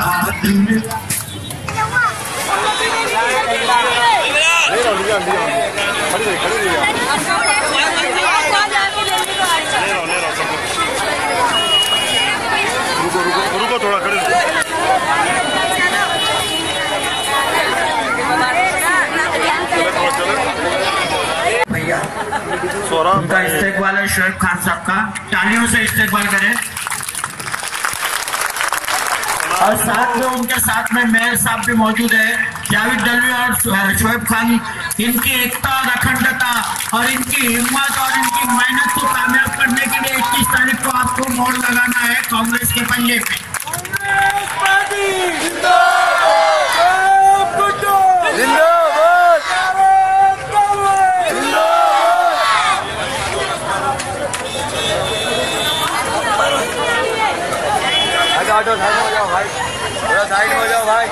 हाथ मिला रुको रुको रुको थोड़ा खड़े भैया उनका इस्तेकबाल है शोएब खान साहब का। तालियों से इस्तेकबाल करें। और साथ में उनके साथ में मेयर साहब भी मौजूद है। जावेद दलवी और शोएब खान। इनकी एकता और अखंडता और इनकी हिम्मत और इनकी मेहनत को कामयाब करने के लिए इक्कीस तारीख को आपको मोड़ लगाना है कांग्रेस के पंजे पे। आटो साइड हो जाओ भाई। थोड़ा साइड हो जाओ भाई।